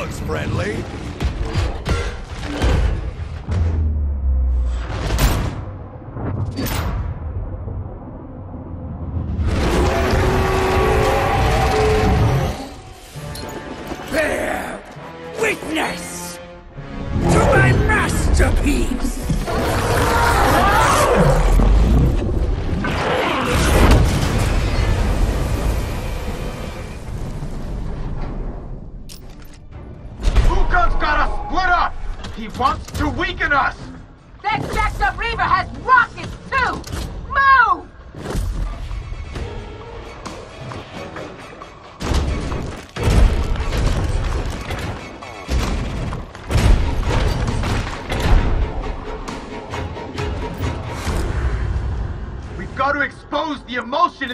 looks friendly.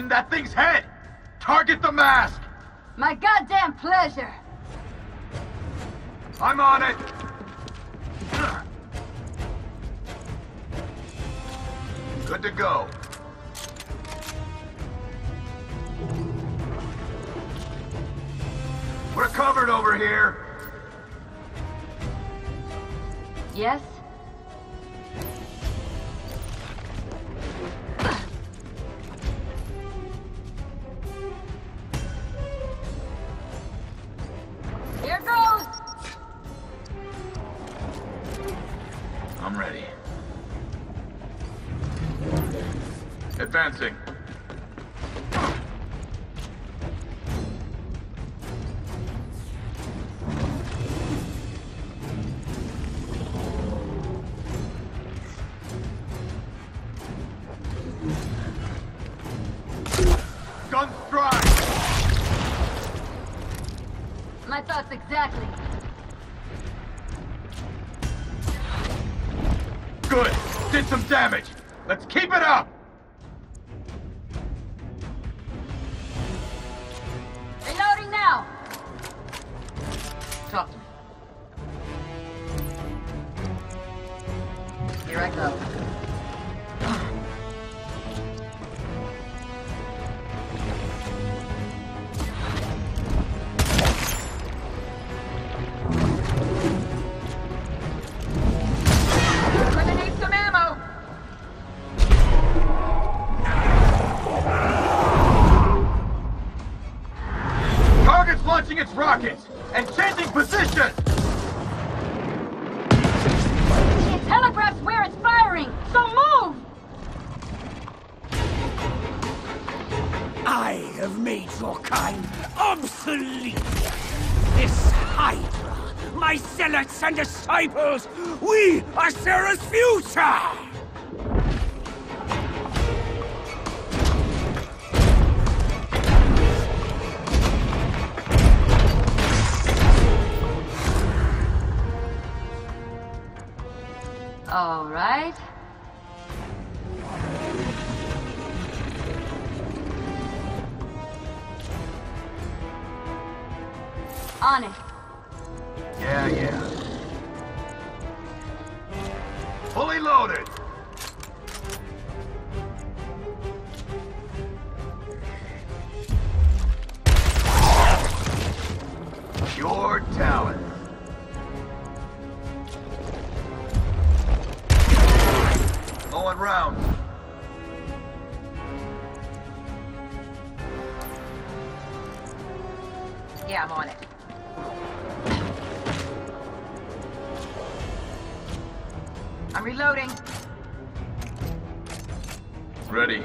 that thing's heavy. Exactly. Good. Did some damage. Let's keep it up! disciples! We are Sera's future! Yeah, I'm on it. I'm reloading. Ready.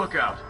lookout.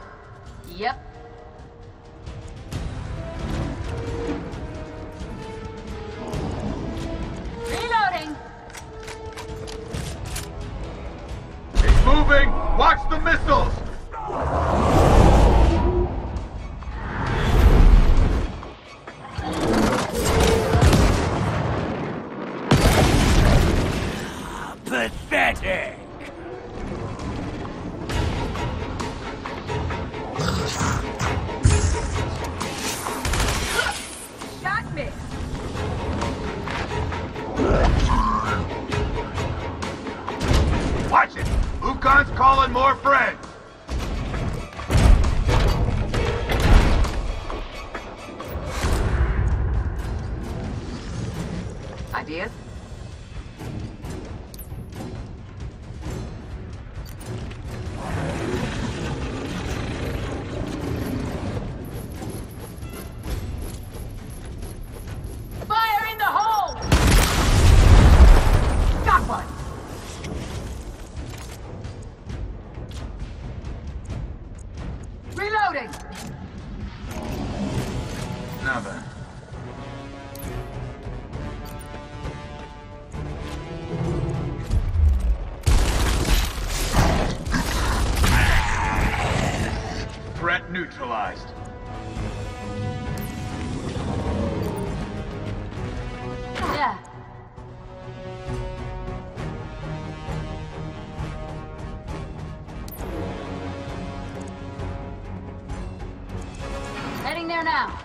there now.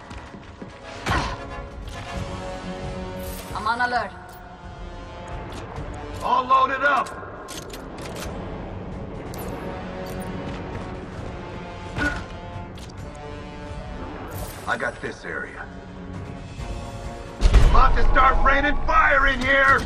I'm on alert. All loaded up. I got this area. About to start raining fire in here!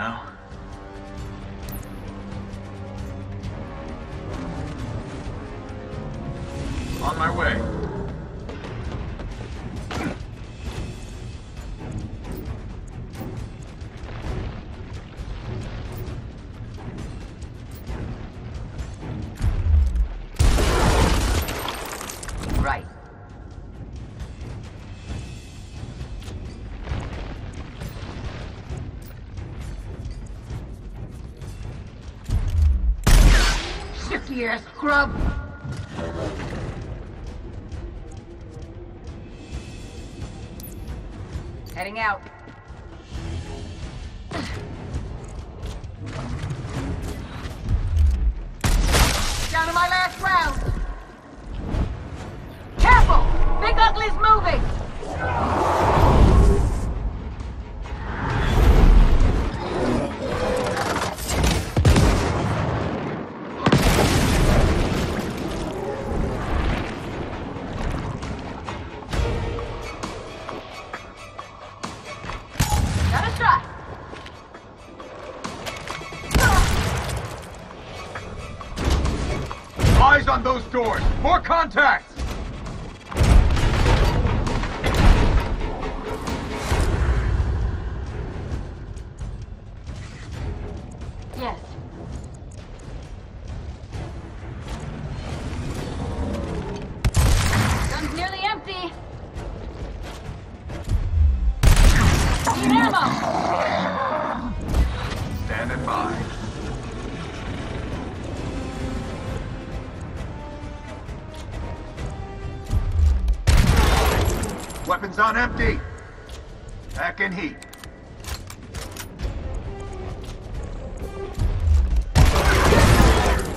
now. Back in heat.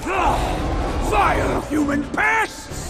Ah! Fire, human pests!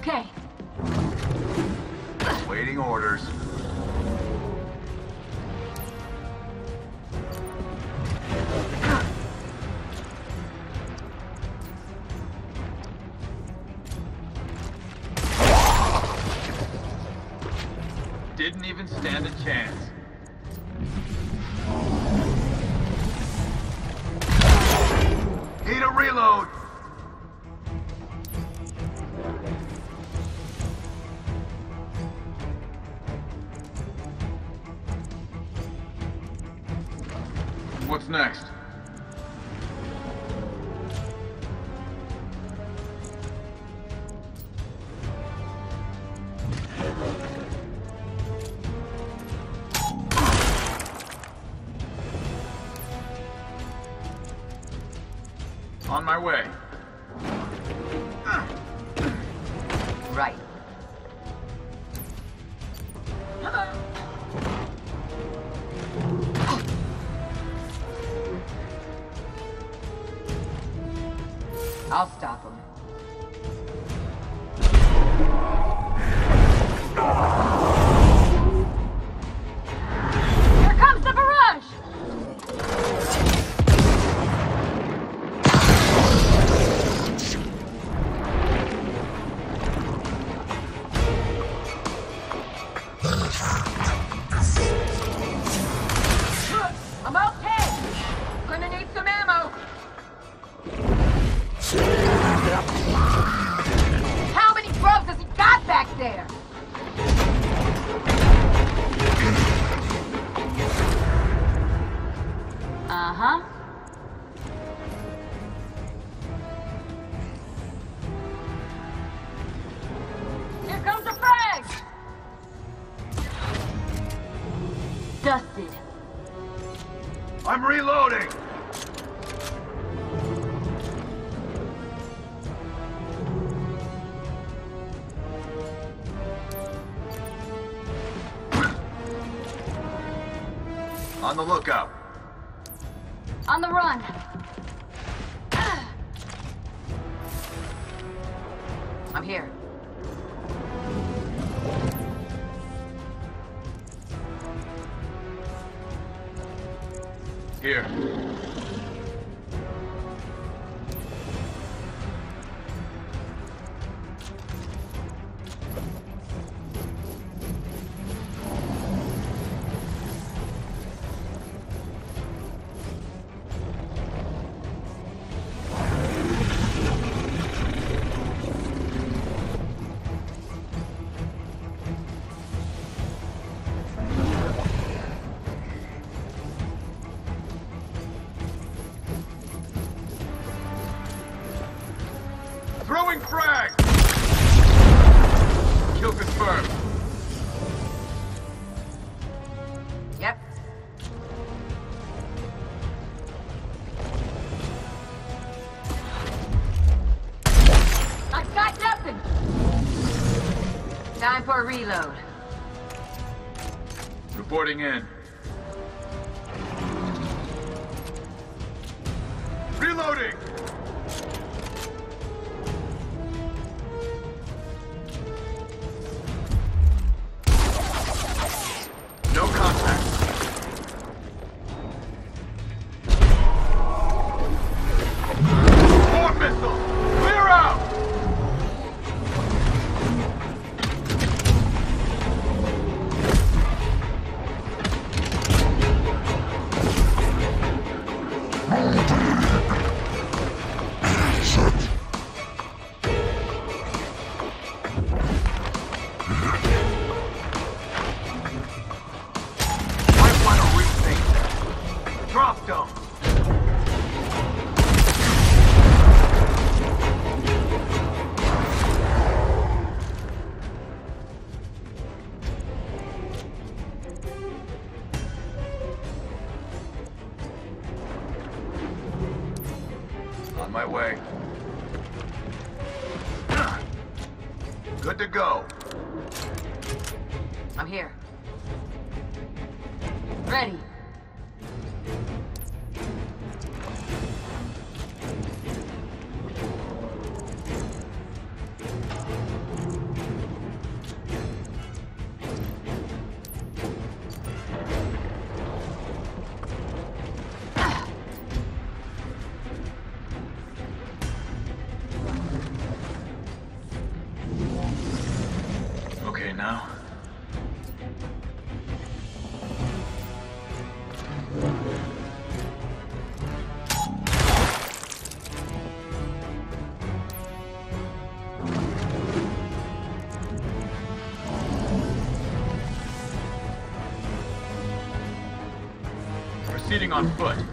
Okay, Waiting orders. huh. Here comes the frag! Dusted. I'm reloading! On the lookout. on foot.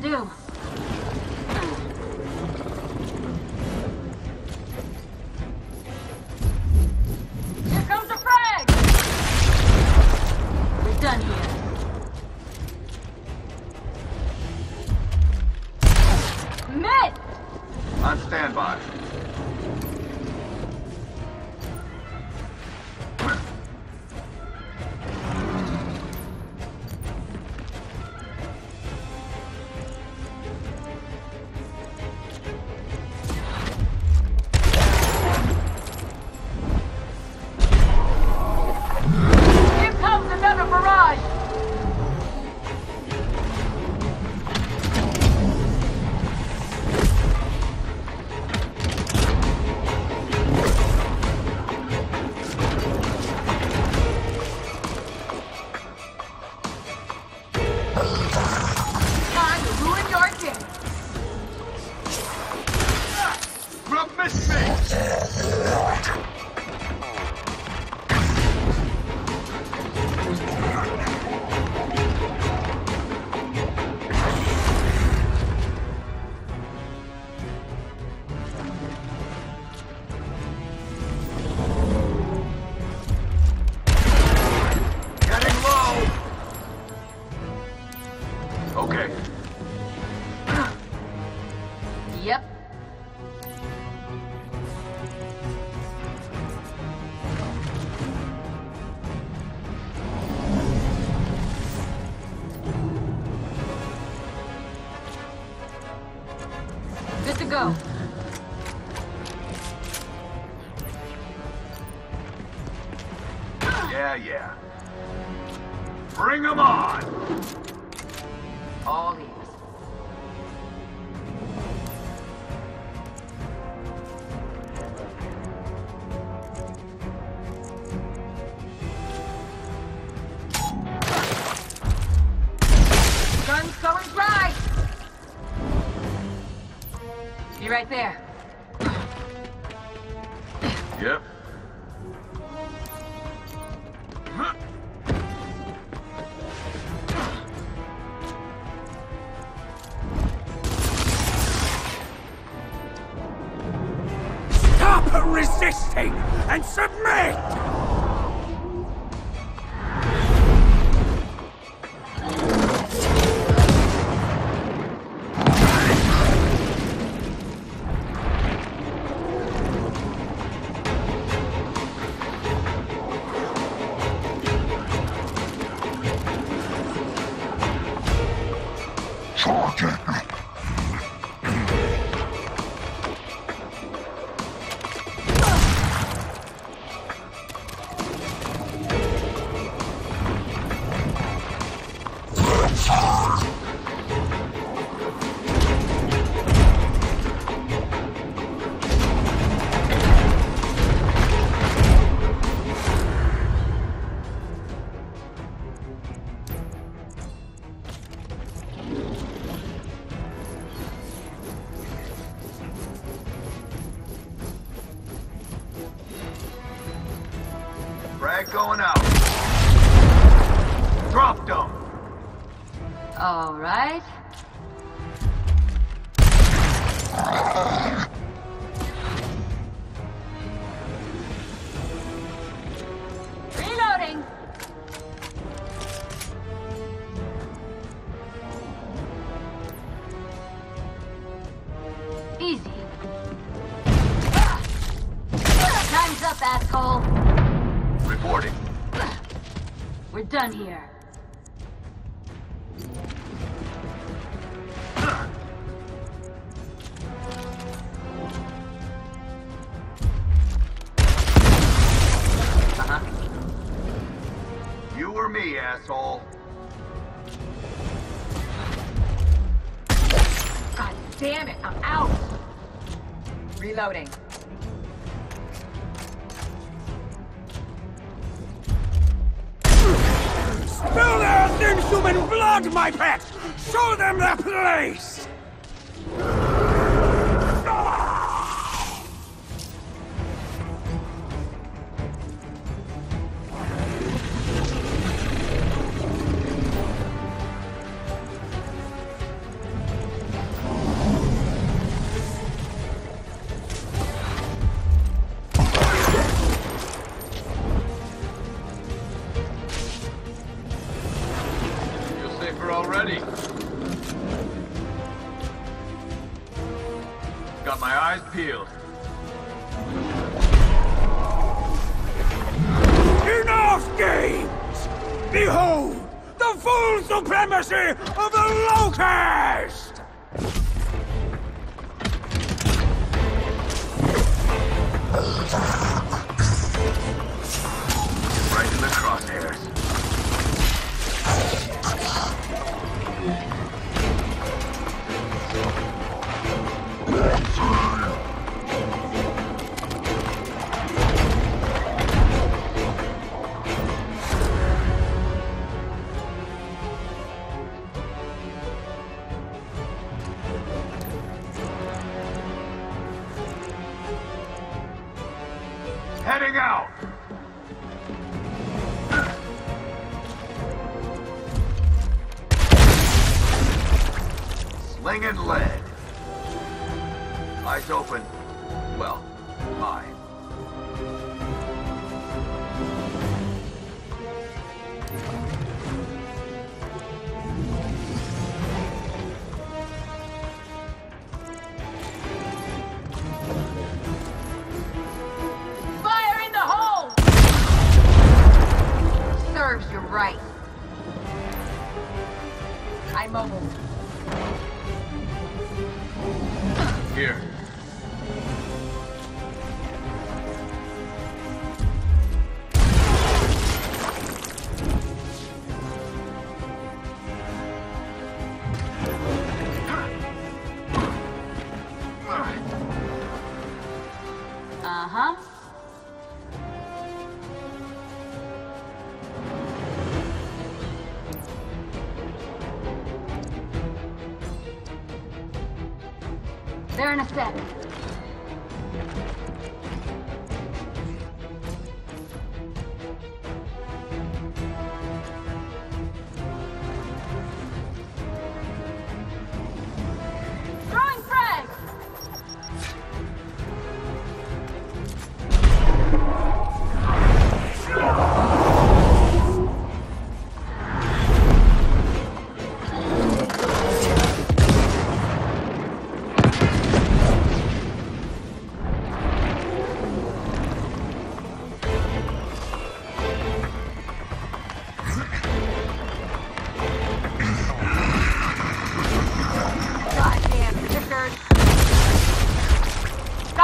Do. Go. Easy. Time's up, asshole. Reporting. We're done here. Uh-huh. You or me, asshole. Reloading. Spill their human blood, my pet! Show them the place! and lead. Eyes open.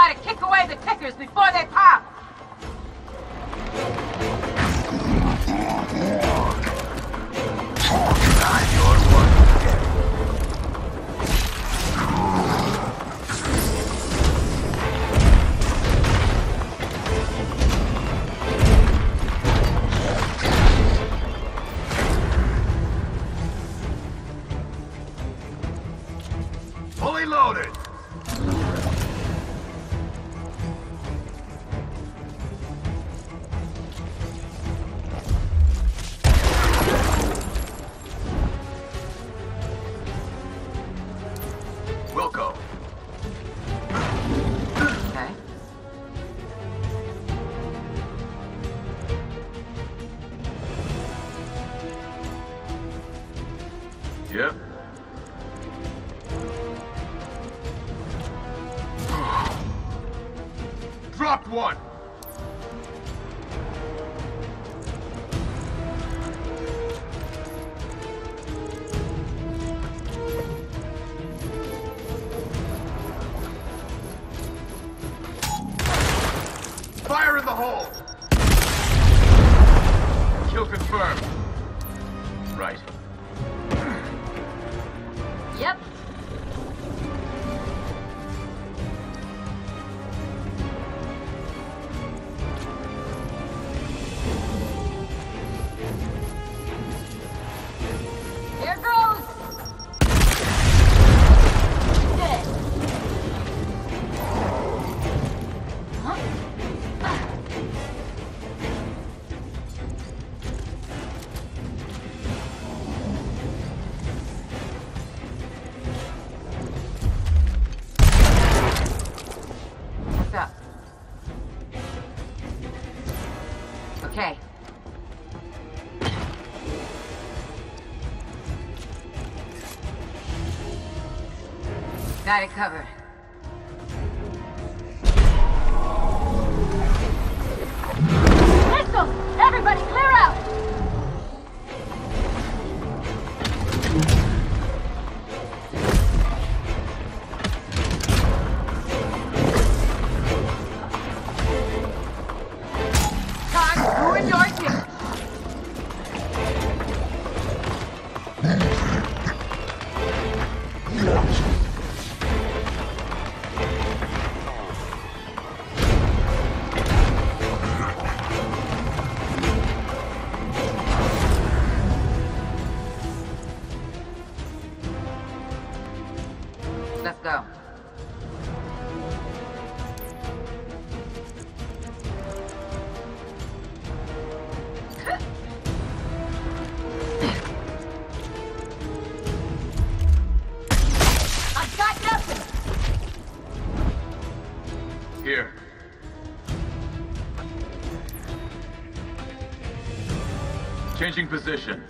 try to kick away the tickers before they pop. Got it covered. Changing position.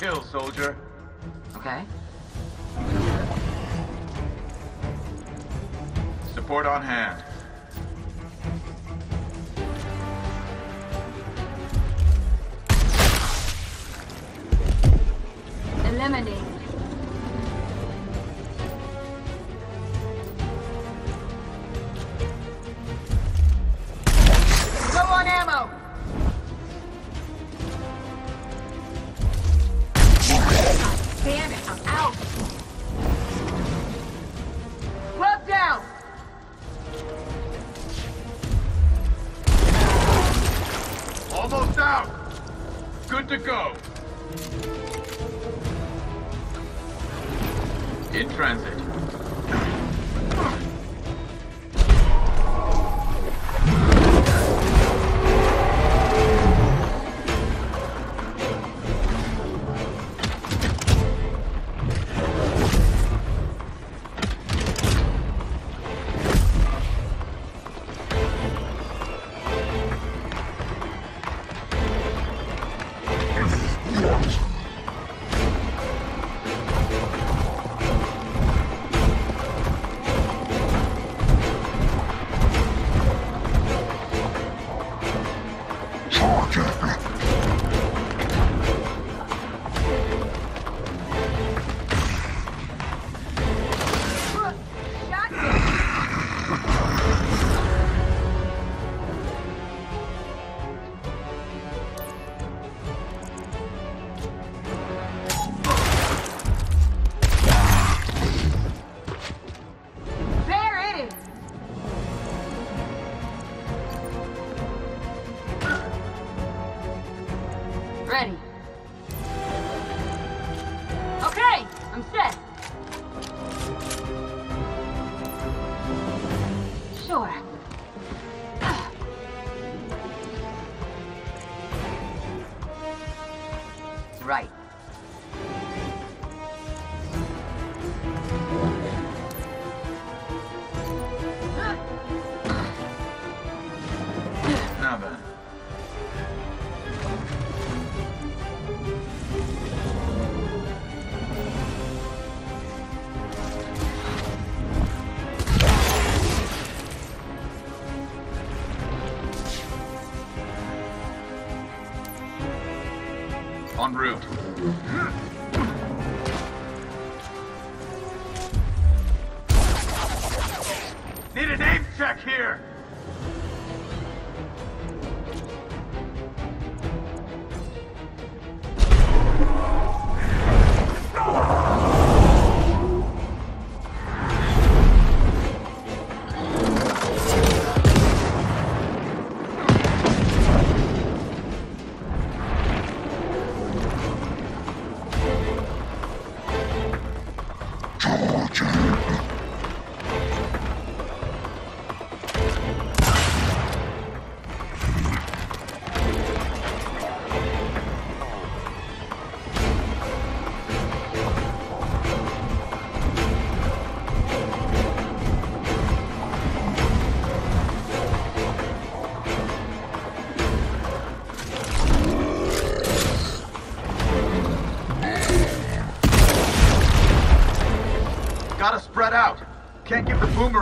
Kill, soldier. Okay. Support on hand.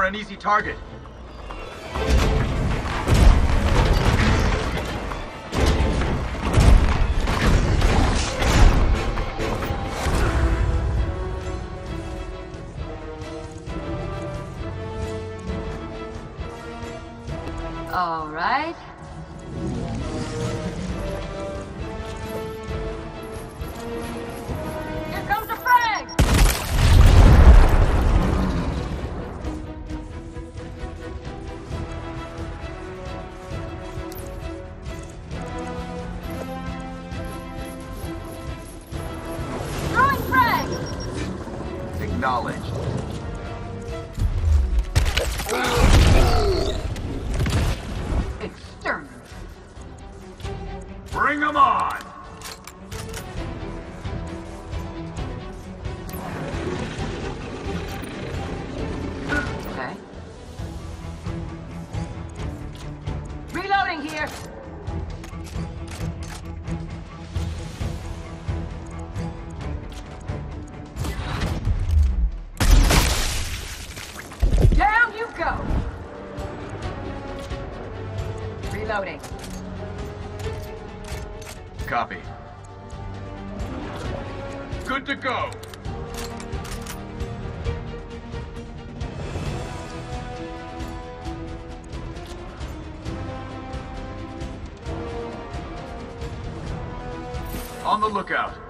An easy target. Lookout.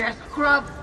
Ass scrub!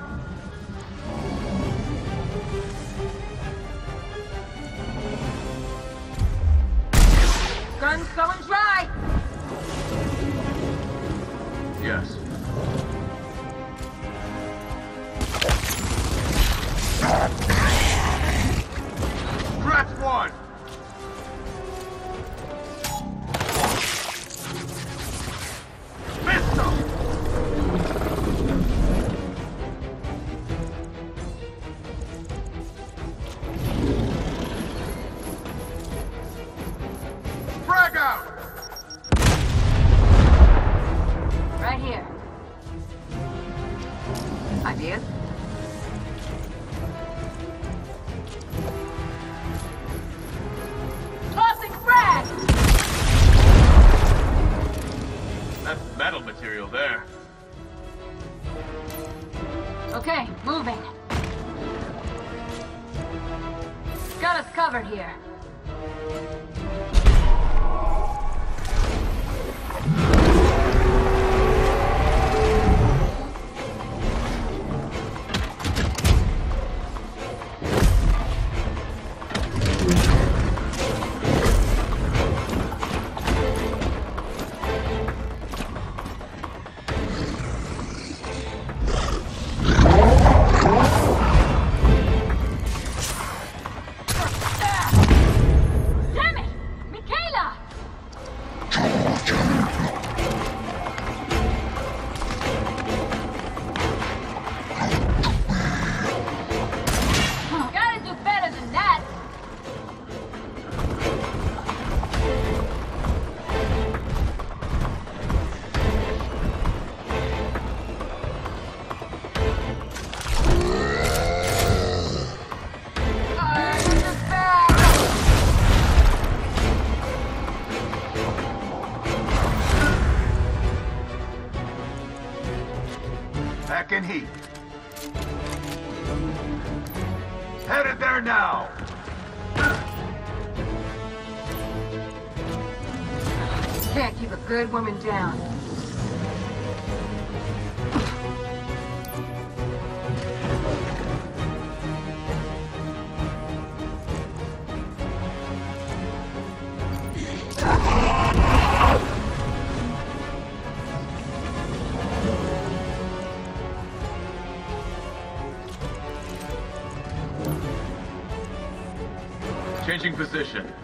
Woman down. Changing position.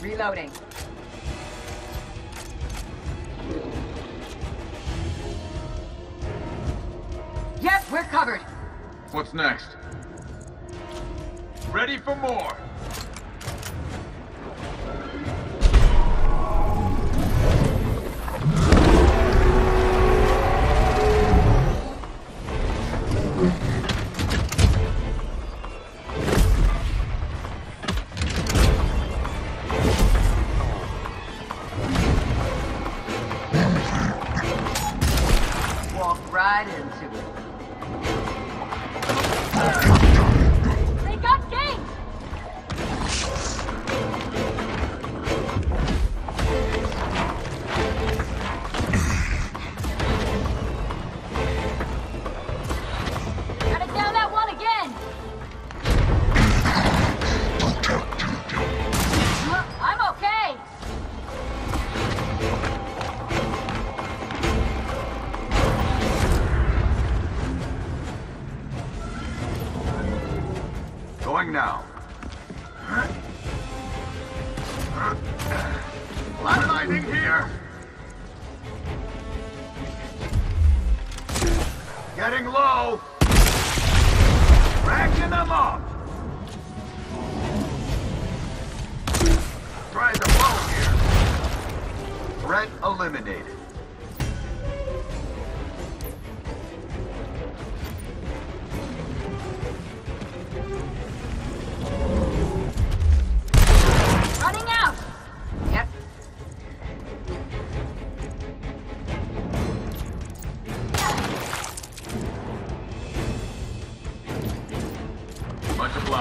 Reloading. Yep, we're covered. What's next? Ready for more.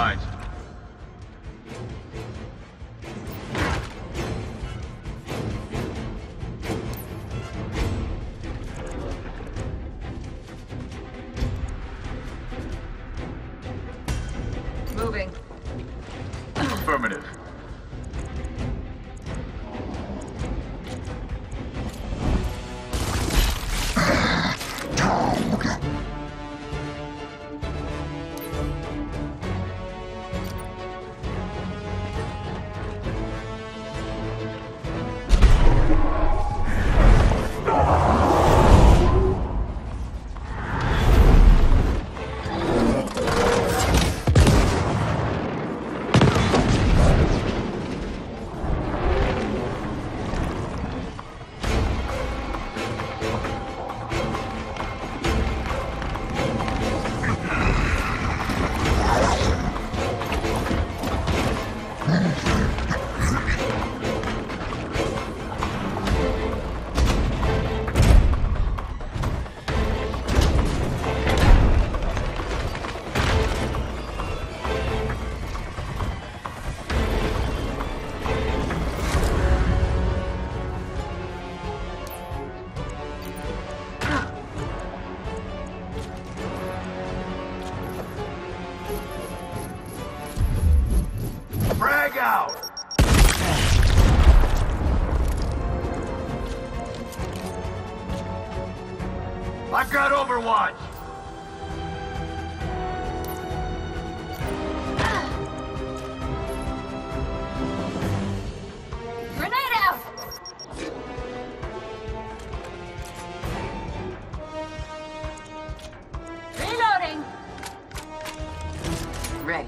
side. ready.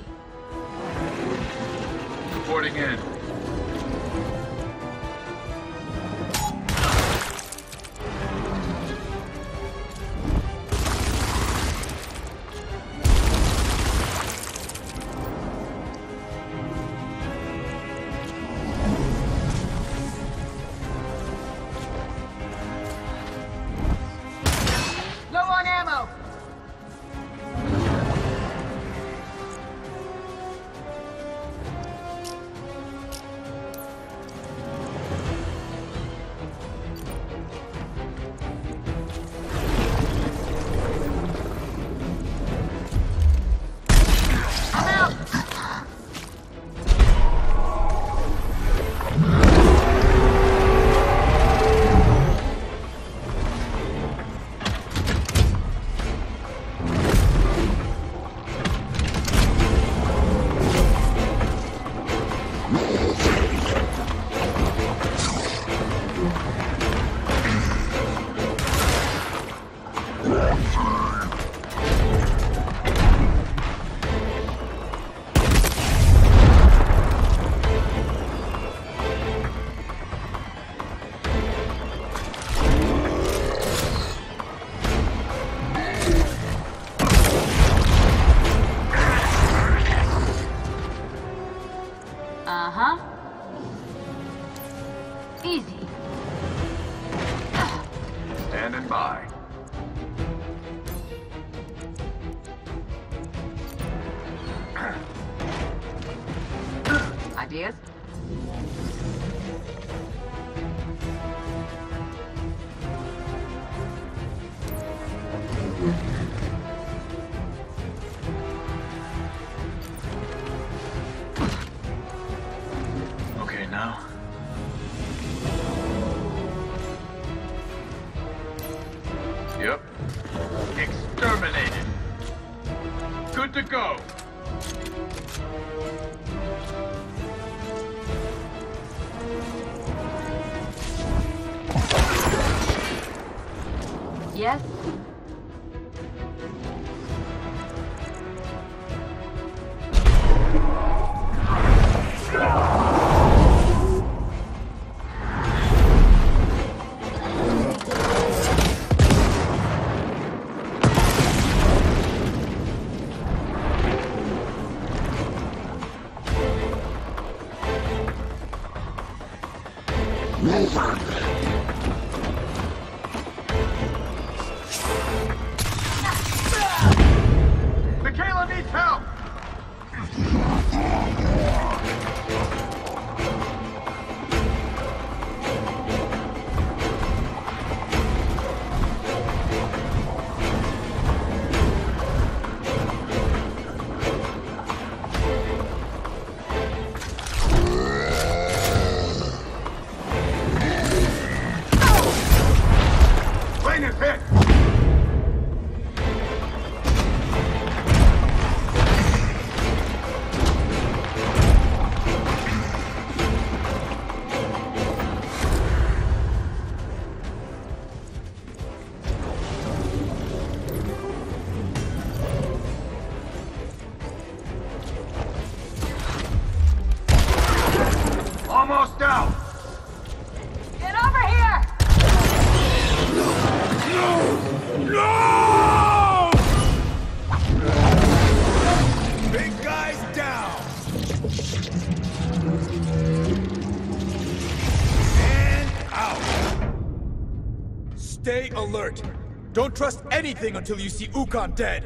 Reporting in. Okay, alert. Don't trust anything until you see Ukkon dead.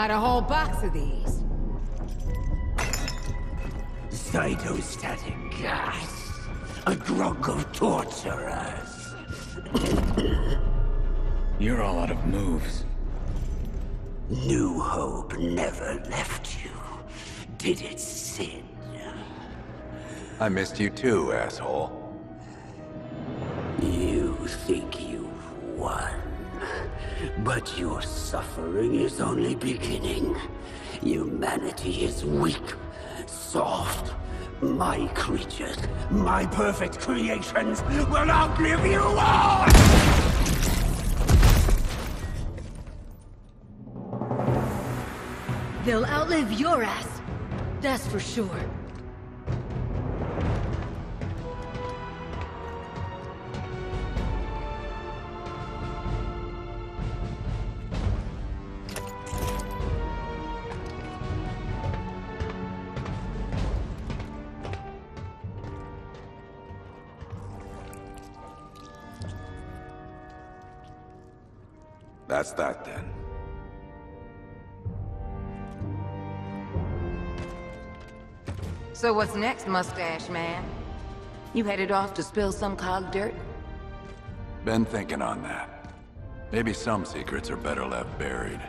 Got a whole box of these. Cytostatic gas. A drug of torturers. You're all out of moves. New Hope never left you. Did it, Sid? I missed you too, asshole. You think you've won. But your suffering is only beginning. Humanity is weak, soft. My creatures, my perfect creations, will outlive you all! They'll outlive your ass. That's for sure. That's that then. So what's next, Mustache Man? You headed off to spill some COG dirt? Been thinking on that. Maybe some secrets are better left buried.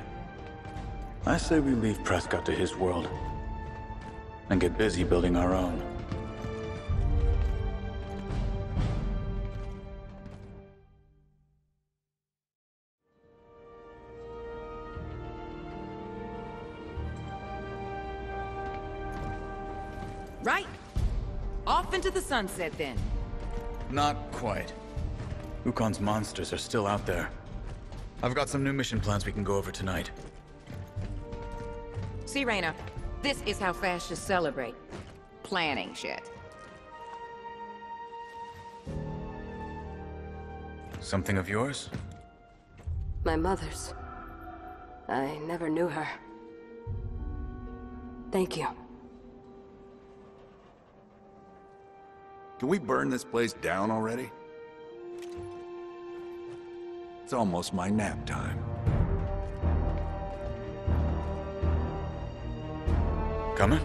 I say we leave Prescott to his world. And get busy building our own. Sunset then. Not quite. Ukkon's monsters are still out there. I've got some new mission plans we can go over tonight. See, Reyna, this is how fascists celebrate. Planning shit. Something of yours? My mother's. I never knew her. Thank you. Can we burn this place down already? It's almost my nap time. Coming?